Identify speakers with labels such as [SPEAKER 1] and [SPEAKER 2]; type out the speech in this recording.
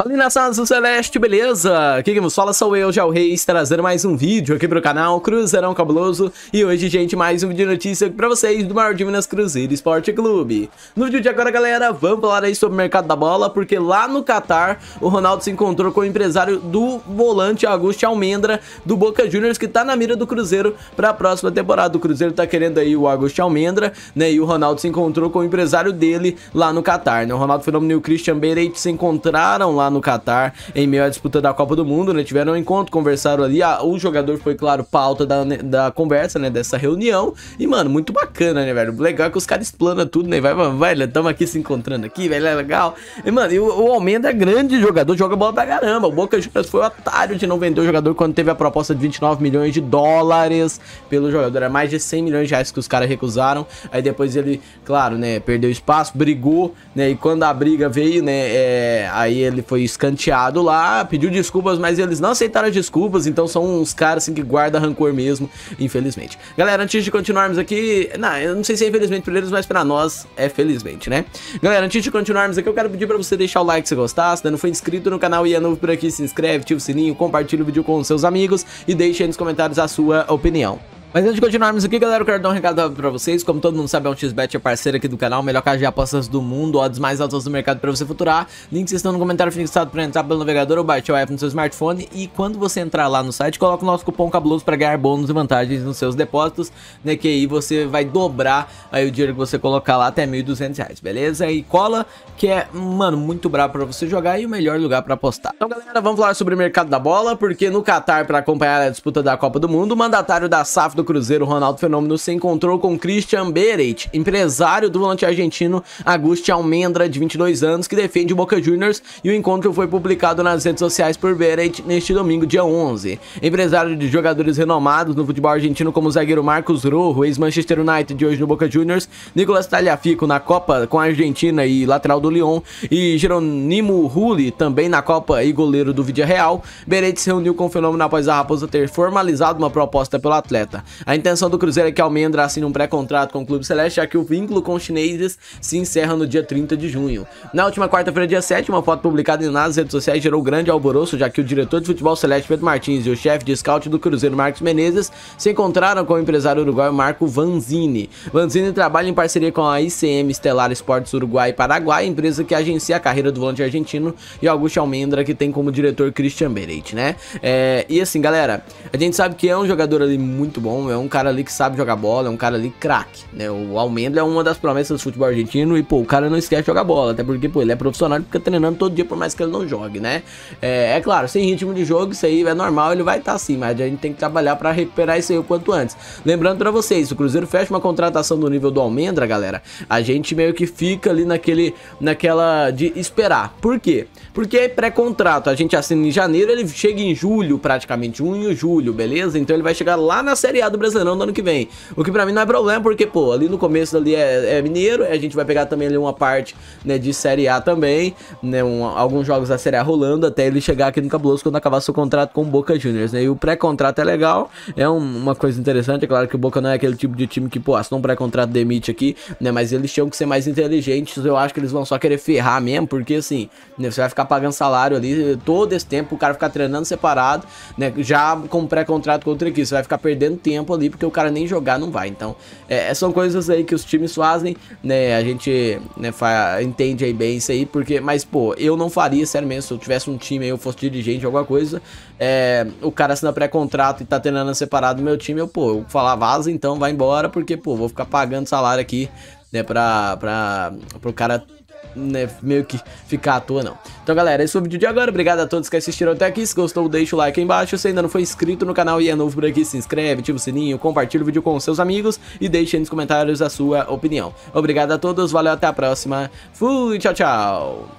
[SPEAKER 1] Fala nação do Celeste, beleza? Aqui quem vos fala sou eu, já o Reis, trazendo mais um vídeo aqui pro canal Cruzeirão Cabuloso E hoje, gente, mais um vídeo de notícia aqui pra vocês do maior de Minas Cruzeiro Esporte Clube No vídeo de agora, galera, vamos falar aí sobre o mercado da bola Porque lá no Catar, o Ronaldo se encontrou com o empresário do volante Augusto Almendra Do Boca Juniors, que tá na mira do Cruzeiro pra próxima temporada O Cruzeiro tá querendo aí o Augusto Almendra, né? E o Ronaldo se encontrou com o empresário dele lá no Catar, né? O Ronaldo Fenômeno e o Christian Beireit se encontraram lá no Catar em meio à disputa da Copa do Mundo, né? Tiveram um encontro, conversaram ali. Ah, o jogador foi, claro, pauta da, da conversa, né? Dessa reunião. E, mano, muito bacana, né, velho? Legal é que os caras explanam tudo, né? Vai, vai, estamos aqui se encontrando aqui, velho, é legal. E, mano, e o, o Almeida é grande jogador, joga bola pra caramba. O Boca Juniors foi o otário de não vender o jogador quando teve a proposta de 29 milhões de dólares pelo jogador. Era mais de 100 milhões de reais que os caras recusaram. Aí depois ele, claro, né, perdeu espaço, brigou, né? E quando a briga veio, né, é, aí ele foi escanteado chateado lá, pediu desculpas, mas eles não aceitaram as desculpas, então são uns caras assim que guardam rancor mesmo, infelizmente. Galera, antes de continuarmos aqui, não, eu não sei se é infelizmente pra eles, mas pra nós é felizmente, né? Galera, antes de continuarmos aqui, eu quero pedir pra você deixar o like se gostar, se não for inscrito no canal e é novo por aqui, se inscreve, ativa o sininho, compartilha o vídeo com seus amigos e deixe aí nos comentários a sua opinião. Mas antes de continuarmos aqui, galera, eu quero dar um recado pra vocês. Como todo mundo sabe, a 1xBet é parceira aqui do canal, melhor casa de apostas do mundo, odds mais altas do mercado pra você futurar. Links estão no comentário fixado pra entrar pelo navegador ou baixar o app no seu smartphone. E quando você entrar lá no site, coloca o nosso cupom cabuloso pra ganhar bônus e vantagens nos seus depósitos, né? Que aí você vai dobrar aí o dinheiro que você colocar lá até R$ 1.200, beleza? E cola, que é, mano, muito brabo pra você jogar e o melhor lugar pra apostar. Então, galera, vamos falar sobre o mercado da bola, porque no Qatar, pra acompanhar a disputa da Copa do Mundo, o mandatário da SAF do Cruzeiro, Ronaldo Fenômeno se encontrou com Christian Bereit, empresário do volante argentino Augusto Almendra, de 22 anos, que defende o Boca Juniors, e o encontro foi publicado nas redes sociais por Bereit neste domingo, dia 11. Empresário de jogadores renomados no futebol argentino como o zagueiro Marcos Rojo, ex-Manchester United de hoje no Boca Juniors, Nicolas Talhafico na Copa com a Argentina e lateral do Lyon, e Jeronimo Rulli também na Copa e goleiro do Vidia Real, Bereit se reuniu com o fenômeno após a Raposa ter formalizado uma proposta pelo atleta. A intenção do Cruzeiro é que Almendra assine um pré-contrato com o Clube Celeste, já que o vínculo com os chineses se encerra no dia 30 de junho. Na última quarta-feira, dia 7, uma foto publicada nas redes sociais gerou grande alvoroço, já que o diretor de futebol Celeste, Pedro Martins, e o chefe de scout do Cruzeiro, Marcos Menezes, se encontraram com o empresário uruguaio Marco Vanzini. Vanzini trabalha em parceria com a ICM Estelar Esportes Uruguai e Paraguai, empresa que agencia a carreira do volante argentino, e Augusto Almendra, que tem como diretor Christian Bereit, né? É, e assim, galera, a gente sabe que é um jogador ali muito bom, é um cara ali que sabe jogar bola, é um cara ali craque, né? O Almendra é uma das promessas do futebol argentino e, pô, o cara não esquece de jogar bola, até porque, pô, ele é profissional e fica treinando todo dia, por mais que ele não jogue, né? É, é claro, sem ritmo de jogo, isso aí é normal, ele vai estar tá assim, mas a gente tem que trabalhar para recuperar isso aí o quanto antes. Lembrando para vocês, o Cruzeiro fecha uma contratação do nível do Almendra, galera, a gente meio que fica ali naquele, naquela de esperar. Por quê? Porque é pré-contrato, a gente assina em janeiro, ele chega em julho, praticamente, junho, julho, beleza? Então ele vai chegar lá na Série A do Brasileirão do ano que vem. O que pra mim não é problema, porque, pô, ali no começo ali é, é mineiro, a gente vai pegar também ali uma parte, né, de Série A também, né, um, alguns jogos da Série A rolando, até ele chegar aqui no Cabuloso quando acabar seu contrato com o Boca Juniors, né, e o pré-contrato é legal, é um, uma coisa interessante, é claro que o Boca não é aquele tipo de time que, pô, assinou um pré-contrato demite aqui, né, mas eles tinham que ser mais inteligentes, eu acho que eles vão só querer ferrar mesmo, porque assim, né, você vai ficar pagando salário ali todo esse tempo, o cara ficar treinando separado, né, já com pré-contrato com outra equipe, você vai ficar perdendo tempo ali, porque o cara nem jogar não vai, então, é, são coisas aí que os times fazem, né? A gente né, entende aí bem isso aí, porque, mas, pô, eu não faria, sério mesmo, se eu tivesse um time aí, eu fosse dirigente, alguma coisa, é, o cara assina pré-contrato e tá treinando separado do meu time, eu, pô, eu falar vaza, então vai embora, porque, pô, vou ficar pagando salário aqui, né, pra, pra, pro cara né, meio que ficar à toa, não. Então, galera, esse foi o vídeo de agora. Obrigado a todos que assistiram até aqui. Se gostou, deixa o like aí embaixo. Se ainda não foi inscrito no canal e é novo por aqui, se inscreve, ativa o sininho, compartilha o vídeo com seus amigos e deixe aí nos comentários a sua opinião. Obrigado a todos, valeu, até a próxima. Fui, tchau, tchau.